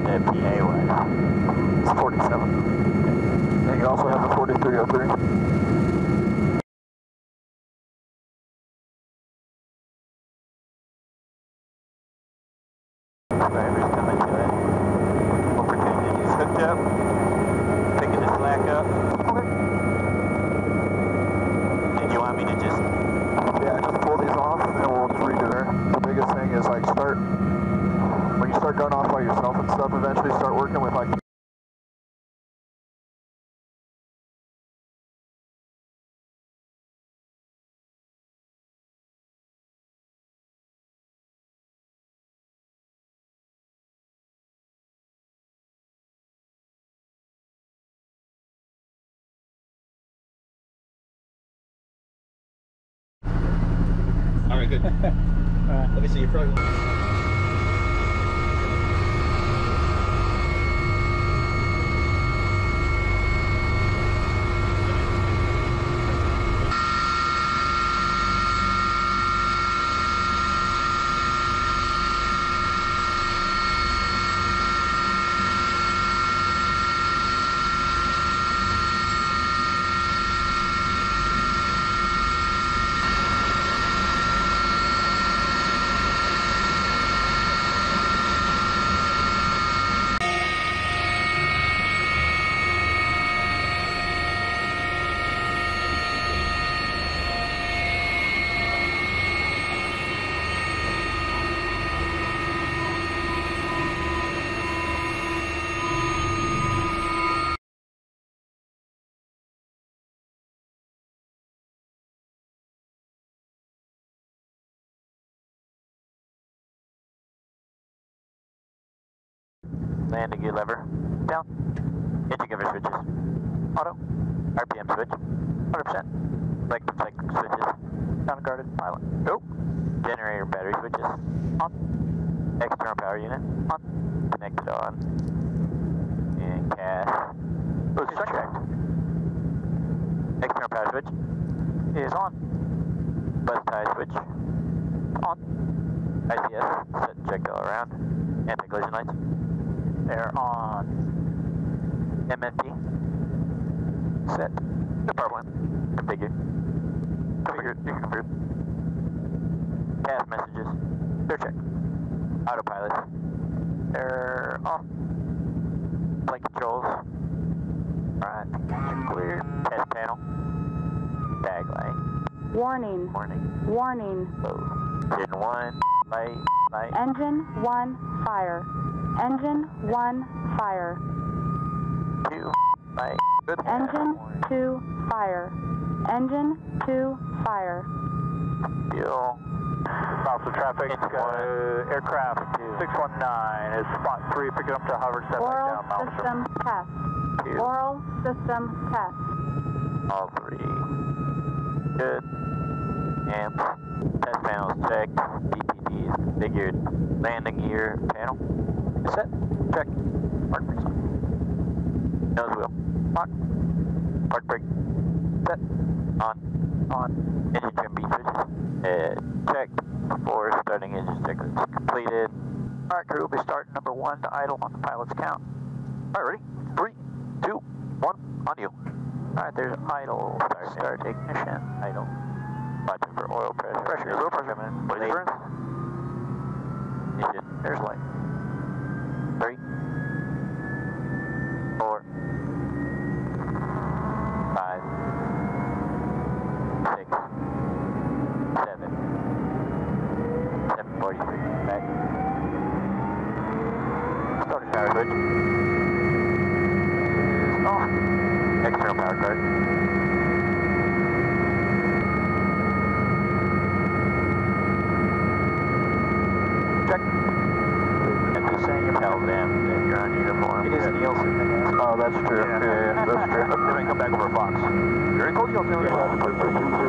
said the PA was. It's 47. And you also have the 4303. Driver's coming to it. Opportunity is hooked up. Picking the slack up. Okay. And you want me to just Yeah, just pull these off and we'll just redo there. The biggest thing is like start, when you start going off by yourself and stuff, eventually start working with like All right. Let me see your probably. Landing gear lever. Down. Engine cover switches. Auto. RPM switch. 100%. Leg protect switches. Unguarded pilot. Go. Generator battery switches. On. External power unit. On. Connected on. And cash. Boost checked. External power switch is on. Bus tie switch. On. ICS set checked all around. Anti-collision lights. They're on. MFD. Set. Department. Configure. Configure. Can configure. Pass messages. They're checked. Autopilot. They're off. Flight controls. Alright. Clear. Test panel. Tag light. Warning, Warning. warning. Low. Engine 1. Light. Light. Engine 1, fire. Engine 1, fire. 2. Light. Good. Engine 2, fire. Engine 2, fire. Fuel. South of traffic, uh, aircraft 619 is spot 3, picking up to hover 7 Aural down Malmstrom. system test. Two. Aural system test. All three. Good. Amps. Test panels checked. DPD is configured. Landing gear panel. Set. Check. Park brakes on. Nose wheel. Lock. Park brake. Set. On. On. Engine trim beat switches. Uh, checked. Before starting engine checklist completed. Alright crew, we'll be starting number one to idle on the pilot's count. Alright, ready? Three, two, one, on you. Alright, there's idle. Start, start ignition. Idle. Watching for oil pressure. Pressure. Oil pressure. What is burn? Engine. There's light. Three. Four. Five. Six. Seven. Seven forty-three. Back. Starting power switch. Oh. External power card. Check. And just saying you tell them that you're on uniform. It is Nielsen that asks. Oh, that's true. Yeah, yeah, yeah, that's true. May come back over Fox. Very cool, you'll yeah.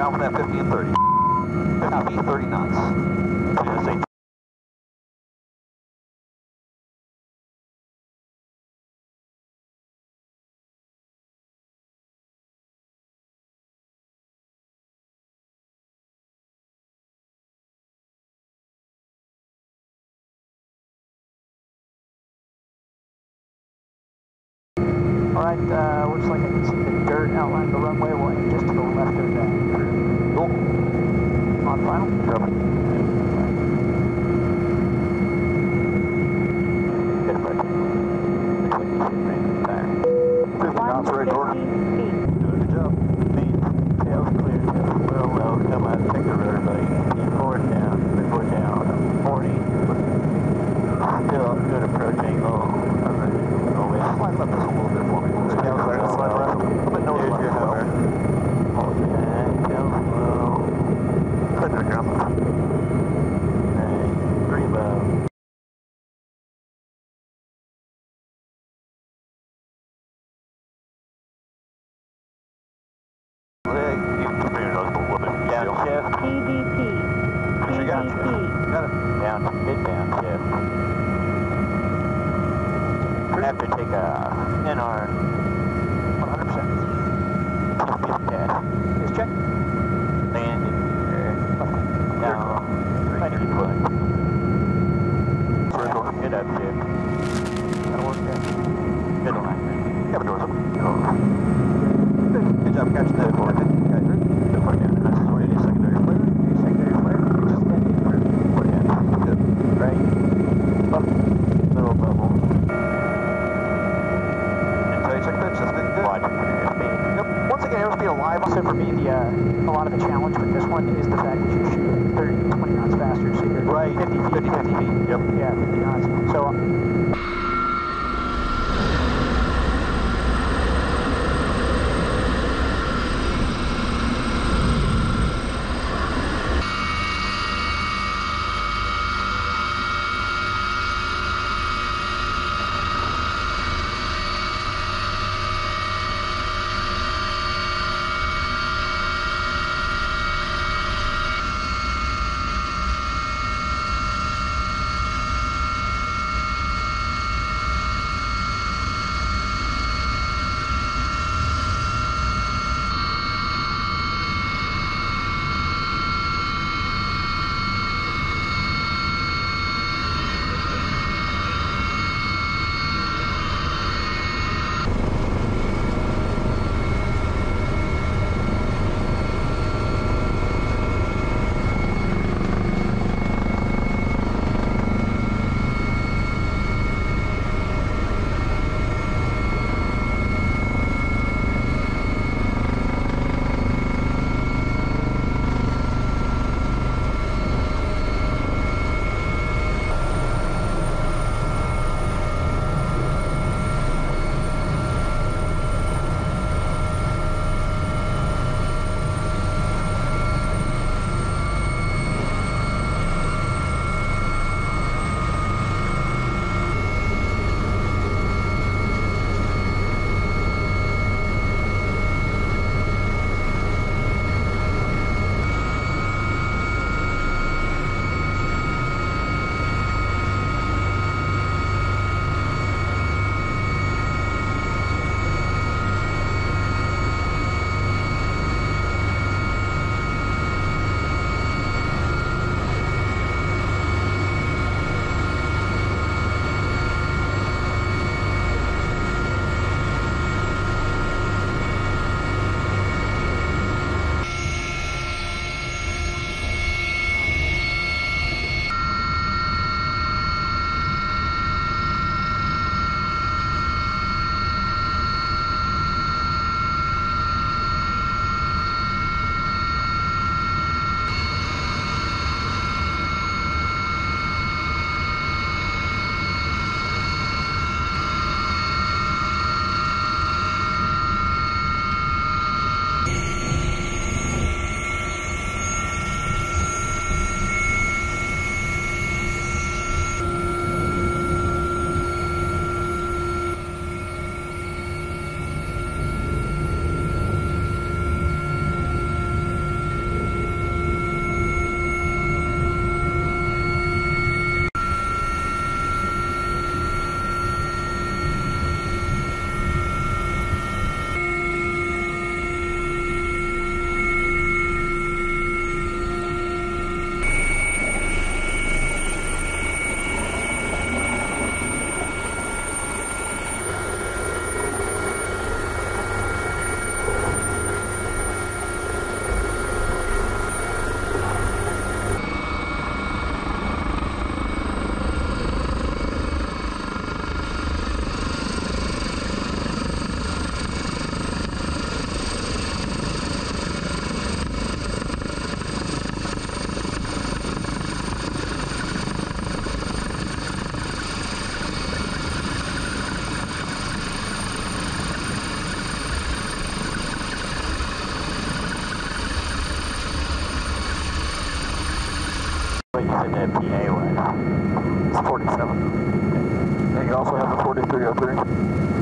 down with that 50 and 30. Copy, 30 knots. All right, uh, looks like I can see the dirt outline the runway. on final. Seven. take a uh, NR 100%. So for me, the, uh, a lot of the challenge with this one is the fact that you shoot 30, 20 knots faster, so you're right. 50 feet. 50, 50 feet. Yep. Yeah, 50 knots. So. MPA. It's 47. And you also have the 4303.